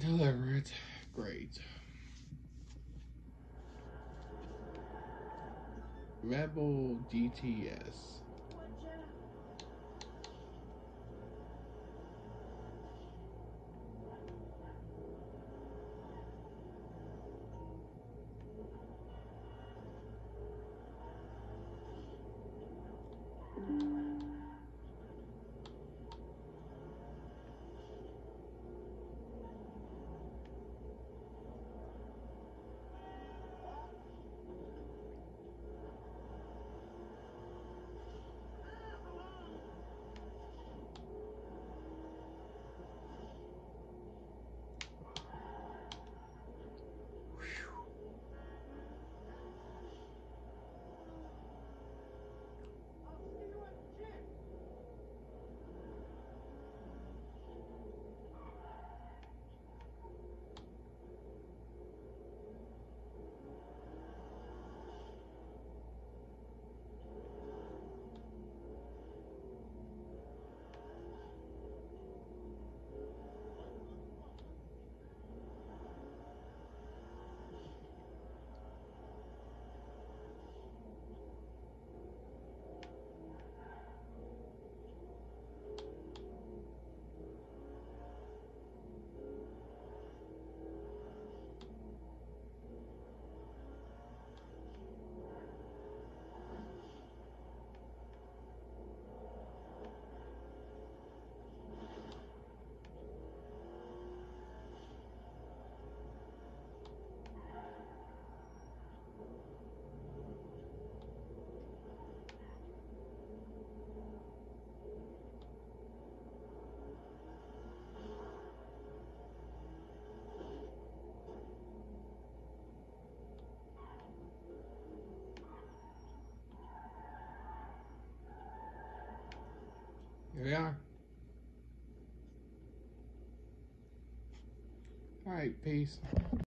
deliver it. Great. Rebel DTS. Here we are. All right, peace.